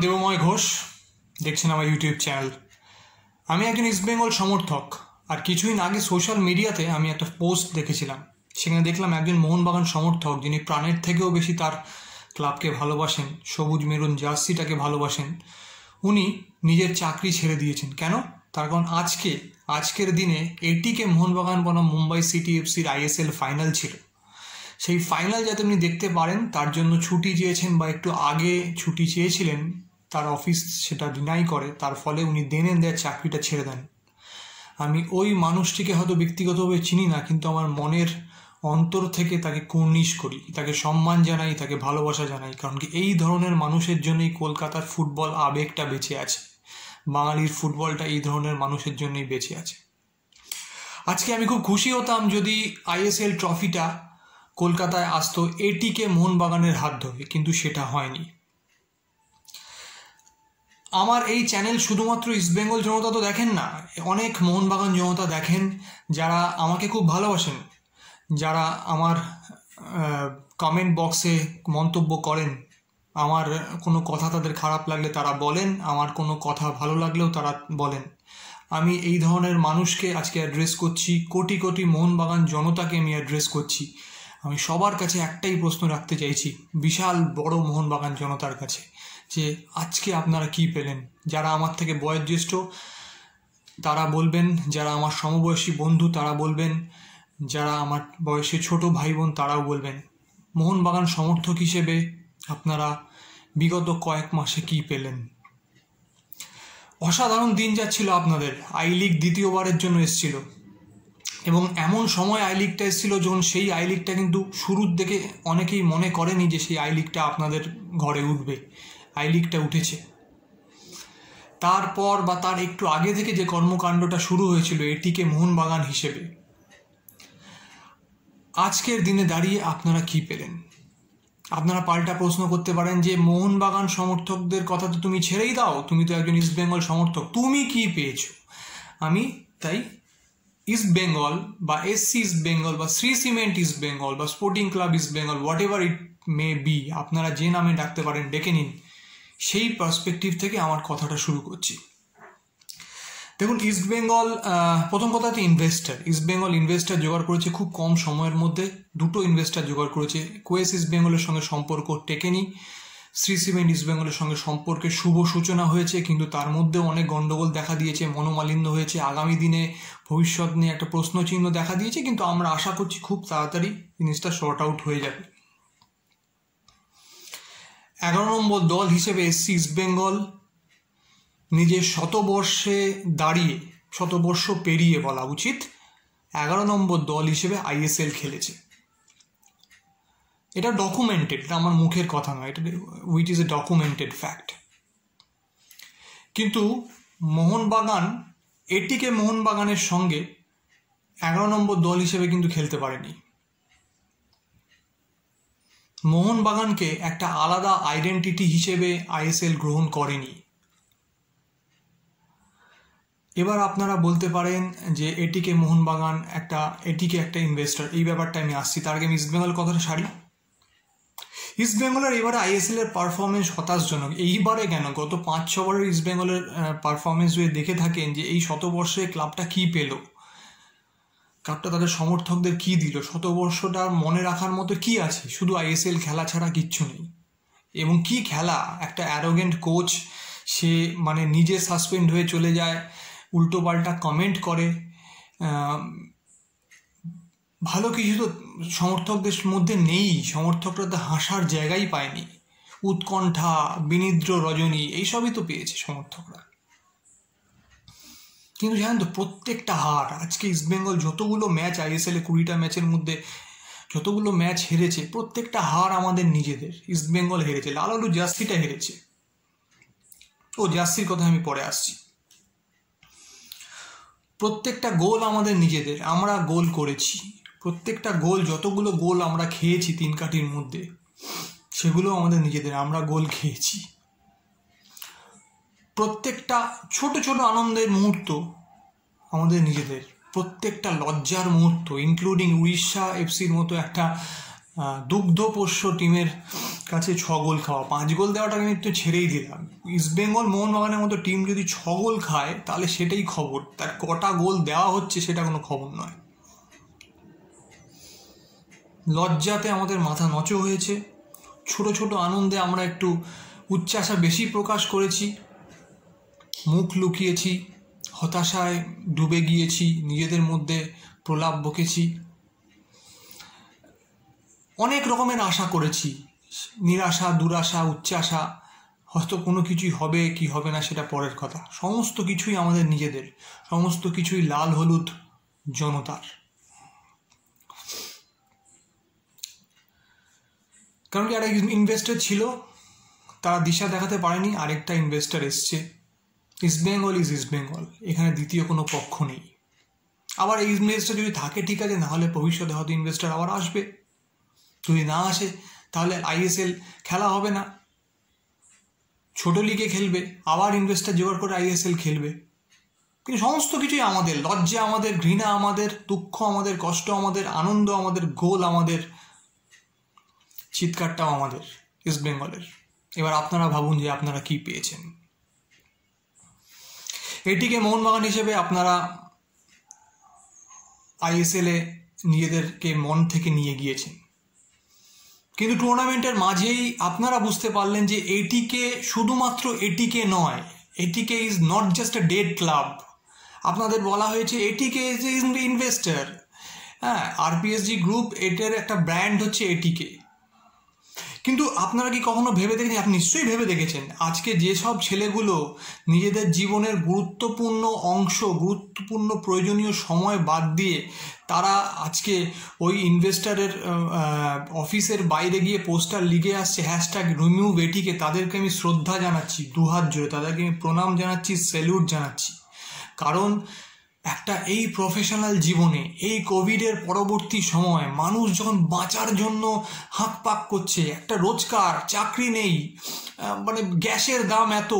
দেবময় ঘোষ, দেখছেন আমার YouTube channel আমি একজন ইস্টবেঙ্গল সমর্থক, আর কিছুদিন আগে সোশ্যাল মিডিয়াতে আমি একটা পোস্ট দেখেছিলাম। সেখানে দেখলাম একজন মোহনবাগান সমর্থক, যিনি প্রাণের থেকেও বেশি তার ক্লাবকে ভালোবাসেন, সবুজ মেরুন জার্সিটাকে ভালোবাসেন। উনি নিজের চাকরি ছেড়ে দিয়েছেন। কেন? তার কারণ আজকে, আজকের দিনে এটিকে মোহনবাগান বনাম মুম্বাই সিটি এফসির আইএসএল ফাইনাল ছিল। সেই ফাইনাল যাতে উনি দেখতে পারেন, তার জন্য ছুটি চেয়েছেন বা একটু আগে ছুটি চেয়েছিলেন তার অফিস সেটা ডিনাই করে, তার ফলে উনি দেনে দেওয়ার চাকরিটা ছেড়ে দেন। আমি ওই মানুষটিকে হয়তো ব্যক্তিগতভাবে চিনি না, কিন্তু আমার মনের অন্তর থেকে তাকে কুর্নিশ করি, তাকে সম্মান জানাই, তাকে ভালোবাসা জানাই, কারণ কি এই ধরনের মানুষের জন্যই কলকাতার ফুটবল আবেগটা বেঁচে আছে। বাঙালির ফুটবলটা এই ধরনের মানুষের জন্যই বেঁচে আছে। আজকে আমি খুব খুশি হতাম যদি আইএসএল ট্রফিটা কলকাতায় আসতো, এটিকে মোহনবাগানের হাত ধরে, কিন্তু সেটা হয়নি। আমার এই চ্যানেল শুধুমাত্র ইস্টবেঙ্গল জনতা তো দেখেন না, অনেক মোহনবাগান জনতা দেখেন, যারা আমাকে খুব ভালোবাসেন, যারা আমার কমেন্ট বক্সে মন্তব্য করেন, আমার কোনো কথা তাদের খারাপ লাগলে তারা বলেন, আমার কোনো কথা ভালো লাগলেও তারা বলেন। আমি এই ধরনের মানুষকে আজকে অ্যাড্রেস করছি, কোটি কোটি মোহনবাগান জনতাকে আমি অ্যাড্রেস করছি। আমি সবার কাছে একটাই প্রশ্ন রাখতে চাইছি, বিশাল বড় মোহনবাগান জনতার কাছে। যে আজকে আপনারা কি পেলেন? যারা আমার থেকে বয়োজ্যেষ্ঠ, তারা বলবেন, যারা আমার সমবয়সী বন্ধু, তারা বলবেন, যারা আমার বয়সে ছোট ভাই বোন তারাও বলবেন। মোহনবাগান সমর্থক হিসেবে আপনারা বিগত কয়েক মাসে কি পেলেন? অসাধারণ দিন যাচ্ছিল আপনাদের। আই লিগ দ্বিতীয়বারের জন্য এসছিল। এবং এমন সময় আই লিগটা এসেছিল যখন সেই আই লিগটা কিন্তু শুরুর দিকে অনেকেই মনে করেনি যে সেই আই লিগটা আপনাদের ঘরে উঠবে। আই লিগটা উঠেছে। তারপর বা তার একটু আগে থেকে যে কর্মকাণ্ডটা শুরু হয়েছিল, এটিকে মোহনবাগান হিসেবে। আজকের দিনে দাঁড়িয়ে আপনারা কি পেলেন? আপনারা পাল্টা প্রশ্ন করতে পারেন যে, মোহনবাগান সমর্থকদের কথা তো তুমি ছেড়েই দাও, তুমি তো একজন ইস্ট বেঙ্গল সমর্থক, তুমি কি পেয়েছ? আমি তাই ইস্ট বেঙ্গল বা এসসি ইস্ট বেঙ্গল বা শ্রী সিমেন্ট ইস্ট বেঙ্গল বা sporting club East Bengal whatever it may be আপনারা যে নামে ডাকতে পারেন, ডেকে নিন। সেই পার্সপেক্টিভ থেকে আমার কথাটা শুরু করছি। দেখুন ইস্ট বেঙ্গল প্রথম কথা হচ্ছে ইনভেস্টার ইস্ট বেঙ্গল ইনভেস্টার জোগাড় করেছে খুব কম সময়ের মধ্যে। দুটো ইনভেস্টার জোগাড় করেছে। কোয়েস ইস্ট বেঙ্গলের সঙ্গে সম্পর্ক টেকেনি। শ্রী সিমেন্ট ইস্ট বেঙ্গলের সঙ্গে সম্পর্কে শুভ সূচনা হয়েছে, কিন্তু তার মধ্যেও অনেক গণ্ডগোল দেখা দিয়েছে, মনোমালিন্য হয়েছে। আগামী দিনে ভবিষ্যৎ নিয়ে একটা প্রশ্নচিহ্ন দেখা দিয়েছে, কিন্তু আমরা আশা করছি খুব তাড়াতাড়ি জিনিসটা শর্ট আউট হয়ে যাবে। এগারো নম্বর দল হিসেবে এসসি ইস্ট বেঙ্গল নিজের শতবর্ষে দাঁড়িয়ে, শতবর্ষ পেরিয়ে বলা উচিত। এগারো নম্বর দল হিসেবে আইএসএল খেলেছে। এটা ডকুমেন্টেড এটা আমার মুখের কথা নয়, এটা it is a documented fact কিন্তু মোহনবাগান, এটিকে মোহনবাগানের সঙ্গে এগারো নম্বর দল হিসেবে কিন্তু খেলতে পারেনি। মোহনবাগানকে একটা আলাদা আইডেন্টিটি হিসেবে আইএসএল গ্রহণ করেনি। এবার আপনারা বলতে পারেন যে এটিকে মোহনবাগান একটা, এটিকে একটা ইনভেস্টার এই ব্যাপারটা আমি আসছি। তার আগে আমি ইস্টবেঙ্গল কথাটা সারি। ইস্টবেঙ্গলের এবারে আইএসএল এর পারফরমেন্স হতাশজনক। এইবারে কেন? গত পাঁচ, ছ বারের ইস্টবেঙ্গলের পারফরমেন্স দেখে থাকেন যে এই শতবর্ষে ক্লাবটা কি পেল? ক্লাবটা তাদের সমর্থকদের কি দিল? শতবর্ষটা মনে রাখার মতো কি আছে? শুধু আইএসএল খেলা ছাড়া কিচ্ছু নেই। এবং কি খেলা? একটা অ্যারোগেন্ট কোচ সে মানে নিজে সাসপেন্ড হয়ে চলে যায়, উল্টো পাল্টা কমেন্ট করে। ভালো কিছু তো সমর্থকদের মধ্যে নেই। সমর্থকরা তো হাসার জায়গাই পায়নি। উৎকণ্ঠা, বিনিদ্র রজনী, এইসবই তো পেয়েছে সমর্থকরা। কিন্তু জানেন তো, প্রত্যেকটা হার, আজকে ইস্টবেঙ্গল যতগুলো ম্যাচ আইএসএল কুড়িটা ম্যাচের মধ্যে যতগুলো ম্যাচ হেরেছে, প্রত্যেকটা হার আমাদের নিজেদের। ইস্টবেঙ্গল হেরেছে, লাল আলু জার্সিটা হেরেছে। ও জার্সির কথা আমি পরে আসছি। প্রত্যেকটা গোল আমাদের নিজেদের, আমরা গোল করেছি। প্রত্যেকটা গোল, যতগুলো গোল আমরা খেয়েছি তিন কাঠির মধ্যে, সেগুলো আমাদের নিজেদের, আমরা গোল খেয়েছি। প্রত্যেকটা ছোট ছোট আনন্দের মুহূর্ত আমাদের নিজেদের। প্রত্যেকটা লজ্জার মুহূর্ত ইনক্লুডিং উড়িষ্যা এফসির মতো একটা দুগ্ধপোষ্য টিমের কাছে ছ গোল খাওয়া। পাঁচ গোল দেওয়াটা আমি একটু ছেড়েই দিলাম। ইস্টবেঙ্গল মোহনবাগানের মতো টিম যদি ছ গোল খায়, তাহলে সেটাই খবর। তার কটা গোল দেওয়া হচ্ছে সেটা কোনো খবর নয়। লজ্জাতে আমাদের মাথা নচ হয়েছে। ছোট ছোট আনন্দে আমরা একটু উচ্চাসা বেশি প্রকাশ করেছি। মুখ লুকিয়েছি, হতাশায় ডুবে গিয়েছি, নিজেদের মধ্যে প্রলাপ বকেছি। অনেক রকমের আশা করেছি, নিরাশা, দুরাশা, উচ্চাশা, হয়তো কোনো কিছুই হবে কি হবে না সেটা পরের কথা। সমস্ত কিছুই আমাদের নিজেদের, সমস্ত কিছুই লাল হলুদ জনতার। কারণ কি একটা ইনভেস্টার ছিল, তারা দিশা দেখাতে পারেনি, আরেকটা ইনভেস্টার এসছে। East Bengal is East Bengal, এখানে দ্বিতীয় কোনো পক্ষ নেই। আবার এই ইনভেস্টার যদি থাকে, ঠিক আছে, নাহলে ভবিষ্যতে হয়তো ইনভেস্টার আবার আসবে। যদি না আসে, তাহলে আইএসএল খেলা হবে না। ছোট লিগে খেলবে, আবার ইনভেস্টার জোগাড় করে আইএসএল খেলবে। কিন্তু সমস্ত কিছুই আমাদের, লজ্জা আমাদের, ঘৃণা আমাদের, দুঃখ আমাদের, কষ্ট আমাদের, আনন্দ আমাদের, গোল আমাদের, চিৎকারটাও আমাদের, ইস্ট বেঙ্গলের। এবার আপনারা ভাবুন যে আপনারা কি পেয়েছেন। এটিকে মোহনবাগান হিসেবে আপনারা আইএসএলে নিজেদেরকে মন থেকে নিয়ে গিয়েছেন। কিন্তু টুর্নামেন্টের মাঝেই আপনারা বুঝতে পারলেন যে এটিকে শুধুমাত্র এটিকে নয়, এটিকে is not just a dead club আপনাদের বলা হয়েছে এটিকে ইজ ইনভেস্টার হ্যাঁ আরপিএসজি গ্রুপ এটার একটা ব্র্যান্ড হচ্ছে এটিকে। কিন্তু আপনারা কি কখনো ভেবে দেখেছেন আপনি নিশ্চয়ই ভেবে দেখেছেন। আজকে যেসব ছেলেগুলো নিজেদের জীবনের গুরুত্বপূর্ণ অংশ, গুরুত্বপূর্ণ প্রয়োজনীয় সময় বাদ দিয়ে তারা আজকে ওই ইনভেস্টারের অফিসের বাইরে গিয়ে পোস্টার লিখে আসছে হ্যাশট্যাগ রুমিউ বেটিকে তাদেরকে আমি শ্রদ্ধা জানাচ্ছি, দুহাত জোরে তাদেরকে আমি প্রণাম জানাচ্ছি স্যালুট জানাচ্ছি। কারণ একটা এই প্রফেশনাল জীবনে, এই কোভিডের পরবর্তী সময়ে মানুষ যখন বাঁচার জন্য হাঁক পাক করছে, একটা রোজগার, চাকরি নেই মানে গ্যাসের দাম এত।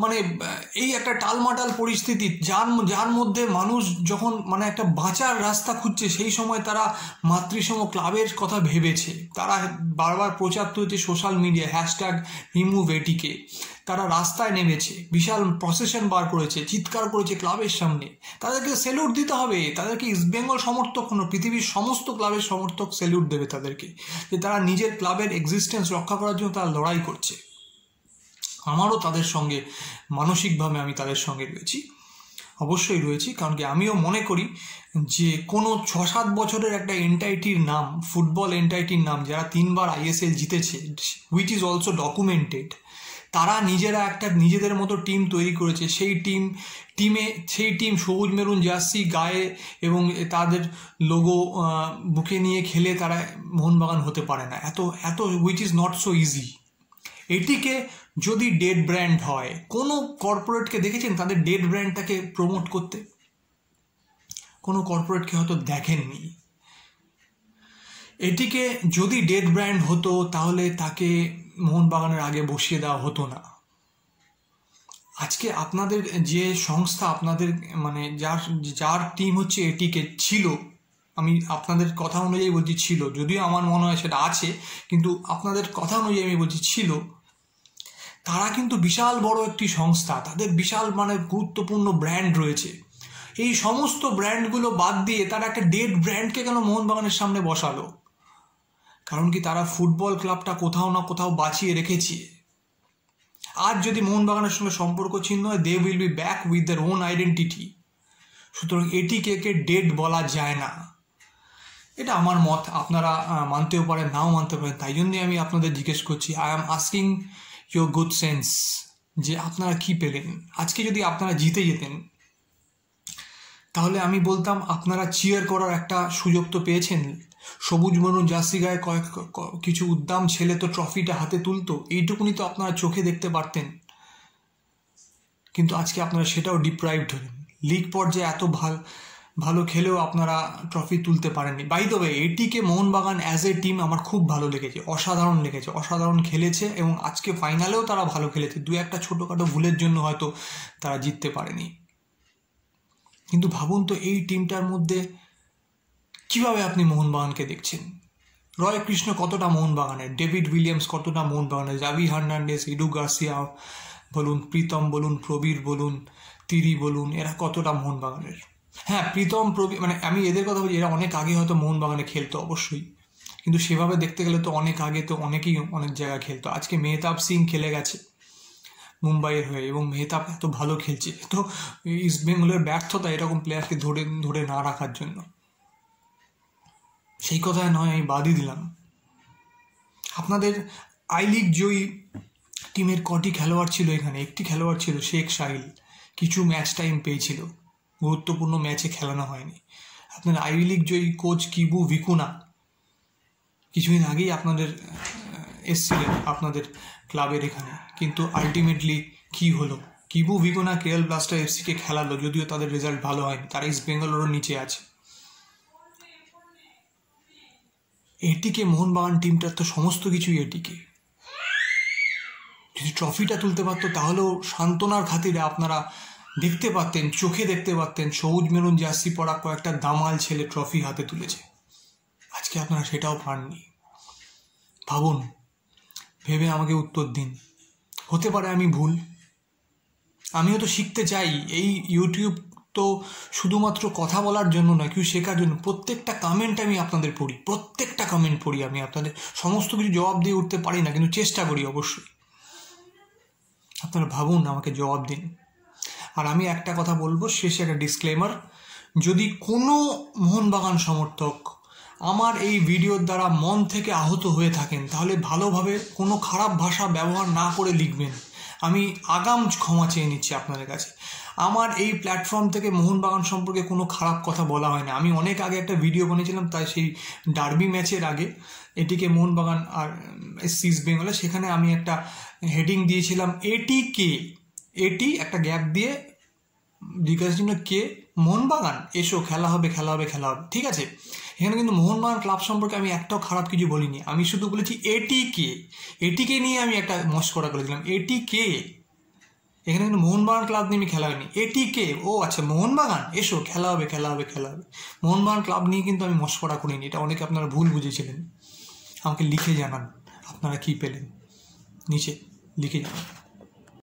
মানে এই একটা টালমাটাল পরিস্থিতি, যার যার মধ্যে মানুষ যখন মানে একটা বাঁচার রাস্তা খুঁজছে, সেই সময় তারা মাতৃসম ক্লাবের কথা ভেবেছে। তারা বারবার প্রচার হচ্ছে সোশ্যাল মিডিয়া, হ্যাশট্যাগ রিমুভ এটিকে। তারা রাস্তায় নেমেছে, বিশাল প্রসেশন বার করেছে, চিৎকার করেছে ক্লাবের সামনে। তাদেরকে সেলুট দিতে হবে। তাদেরকে ইস্ট বেঙ্গল সমর্থক কোনো, পৃথিবীর সমস্ত ক্লাবের সমর্থক সেলুট দেবে তাদেরকে। যে তারা নিজের ক্লাবের এক্সিস্টেন্স রক্ষা করার জন্য তারা লড়াই করছে। আমারও তাদের সঙ্গে, মানসিকভাবে আমি তাদের সঙ্গে রয়েছি। অবশ্যই রয়েছি, কারণ কি আমিও মনে করি যে কোনো ছ সাত বছরের একটা এনটাইটির নাম, ফুটবল এনটাইটির নাম, যারা তিনবার আইএসএল জিতেছে হুইচ ইজ অলসো ডকুমেন্টেড তারা নিজেরা একটা নিজেদের মতো টিম তৈরি করেছে। সেই টিম টিমে সেই টিম সবুজ মেরুন জার্সি, গায়ে এবং তাদের লোগো বুকে নিয়ে খেলে তারা মোহনবাগান হতে পারে না। এত এত which is not so easy ATK যদি ডেড ব্র্যান্ড হয়, কোনো কর্পোরেটকে দেখেছেন? তাদের ডেড ব্র্যান্ডটাকে প্রমোট করতে? কোনো কর্পোরেটকে হয়তো দেখেননি। এটিকে যদি ডেড ব্র্যান্ড হতো, তাহলে তাকে মোহনবাগানের আগে বসিয়ে দেওয়া হতো না। আজকে আপনাদের যে সংস্থা, আপনাদের মানে যার যার টিম হচ্ছে এটিকে ছিল, আমি আপনাদের কথা অনুযায়ী বলছি ছিল, যদিও আমার মনে হয় সেটা আছে, কিন্তু আপনাদের কথা অনুযায়ী আমি বলছি ছিল তারা কিন্তু বিশাল বড় একটি সংস্থা। তাদের বিশাল মানে গুরুত্বপূর্ণ ব্র্যান্ড রয়েছে। এই সমস্ত ব্র্যান্ডগুলো বাদ দিয়ে তারা একটা ডেড ব্র্যান্ডকে কেন মোহনবাগানের সামনে বসালো? কারণ কি তারা ফুটবল ক্লাবটা কোথাও না কোথাও বাঁচিয়ে রেখেছে। আজ যদি মোহনবাগানের সঙ্গে সম্পর্ক ছিন্ন হয় they will be back with their own identity সুতরাং এটিকে কে ডেড বলা যায় না। এটা আমার মত। আপনারা মানতেও পারেন, নাও মানতে পারেন। তাই জন্যই আমি আপনাদের জিজ্ঞেস করছি। I am asking your good sense যে আপনারা কি পেলেন? আজকে যদি আপনারা জিতে যেতেন, তাহলে আমি বলতাম, আপনারা চিয়ার করার একটা সুযোগ তো পেয়েছেন। সবুজ মরুন জার্সি গায়ে কয়েক কিছু উদ্দাম ছেলে তো ট্রফিটা হাতে তুলতো। এইটুকুনি তো আপনারা চোখে দেখতে পারতেন। কিন্তু আজকে আপনারা সেটাও ডিপ্রাইভড হলেন। লিগ পর্যায়ে এত ভালো ভালো খেলেও আপনারা ট্রফি তুলতে পারেননি। বাই দ্য এটিকে মোহনবাগান অ্যাজ এ টিম আমার খুব ভালো লেগেছে, অসাধারণ লেগেছে, অসাধারণ খেলেছে এবং আজকে ফাইনালেও তারা ভালো খেলেছে। দু একটা ছোটোখাটো ভুলের জন্য হয়তো তারা জিততে পারেনি। কিন্তু ভাবুন তো, এই টিমটার মধ্যে কীভাবে আপনি মোহনবাগানকে দেখছেন? রয় কৃষ্ণ কতটা মোহনবাগানের? ডেভিড উইলিয়ামস কতটা মোহনবাগানের? জাভি হার্নান্ডেস ইডু গার্সিয়া বলুন, প্রীতম বলুন, প্রবীর বলুন, তিরি বলুন, এরা কতটা মোহনবাগানের? হ্যাঁ প্রীতম প্রবীর মানে আমি এদের কথা বলছি এরা অনেক আগে হয়তো মোহনবাগানে খেলতো, অবশ্যই। কিন্তু সেভাবে দেখতে গেলে তো অনেক আগে তো অনেকেই অনেক জায়গায় খেলতো। আজকে মেহতাব সিং খেলে গেছে মুম্বাইয়ের হয়ে এবং মেহতাব এত ভালো খেলছে। তো ইস্ট বেঙ্গলের ব্যর্থতা এরকম প্লেয়ারকে ধরে ধরে না রাখার জন্য। সেই কথায় নয়, আমি বাদই দিলাম। আপনাদের আই লিগ জয়ী টিমের কটি খেলোয়াড় ছিল এখানে? একটি খেলোয়াড় ছিল শেখ সাহিল কিছু ম্যাচ টাইম পেয়েছিল। গুরুত্বপূর্ণ ম্যাচে খেলানো হয়নি। আপনার আই লিগ জয়ী কোচ কিবু ভিকুনা কিছুদিন আগেই আপনাদের এসছিলেন আপনাদের ক্লাবের এখানে। কিন্তু আলটিমেটলি কি হলো? কিবু ভিকুনা কেএল ব্লাস্টার এফসিকে খেলালো, যদিও তাদের রেজাল্ট ভালো হয়নি। তারা ইস্ট বেঙ্গলেরও নিচে আছে। এটিকে, মোহনবাগান টিমটার তো সমস্ত কিছুই এটিকে। যদি ট্রফিটা তুলতে পারতো, তাহলেও সান্ত্বনার খাতিরে আপনারা দেখতে পারতেন, চোখে দেখতে পারতেন, সবুজ মেরুন জার্সি পরা কয়েকটা দামাল ছেলে ট্রফি হাতে তুলেছে। আজকে আপনারা সেটাও পাননি। ভাবুন, ভেবে আমাকে উত্তর দিন। হতে পারে আমি ভুল। আমিও তো শিখতে চাই। এই ইউটিউব তো শুধুমাত্র কথা বলার জন্য নয় কেউ শেখার জন্য। প্রত্যেকটা কমেন্ট আমি আপনাদের পড়ি, প্রত্যেকটা কমেন্ট পড়ি আমি আপনাদের। সমস্ত কিছু জবাব দিয়ে উঠতে পারি না, কিন্তু চেষ্টা করি অবশ্যই। আপনারা ভাবুন আমাকে জবাব দিন। আর আমি একটা কথা বলব, শেষে একটা ডিসক্লেমার যদি কোনো মোহনবাগান সমর্থক আমার এই ভিডিওর দ্বারা মন থেকে আহত হয়ে থাকেন, তাহলে ভালোভাবে কোনো খারাপ ভাষা ব্যবহার না করে লিখবেন। আমি আগাম ক্ষমা চেয়ে নিচ্ছি আপনাদের কাছে। আমার এই প্ল্যাটফর্ম থেকে মোহনবাগান সম্পর্কে কোনো খারাপ কথা বলা হয় না। আমি অনেক আগে একটা ভিডিও বানিয়েছিলাম, তাই সেই ডার্বি ম্যাচের আগে। এটিকে মোহনবাগান আর সিস বেঙ্গলে, সেখানে আমি একটা হেডিং দিয়েছিলাম এটি কে এটি একটা গ্যাপ দিয়ে জিজ্ঞাসার জন্য কে? মোহনবাগান। এসো, খেলা হবে খেলা হবে খেলা হবে। ঠিক আছে? এখানে কিন্তু মোহনবাগান ক্লাব সম্পর্কে আমি একটাও খারাপ কিছু বলিনি। আমি শুধু বলেছি এটি কে? এটিকে নিয়ে আমি একটা মস্করা করেছিলাম এটি কে? এখানে কিন্তু মোহনবাগান ক্লাব নিয়ে আমি খেলা হয়নি। এটি কে? ও আচ্ছা মোহনবাগান। এসো, খেলা হবে খেলা হবে খেলা হবে। মোহনবাগান ক্লাব নিয়ে কিন্তু আমি মস্করা করিনি। এটা অনেকে আপনারা ভুল বুঝেছিলেন। আমাকে লিখে জানান। আপনারা কি পেলেন? নিচে লিখে জানান।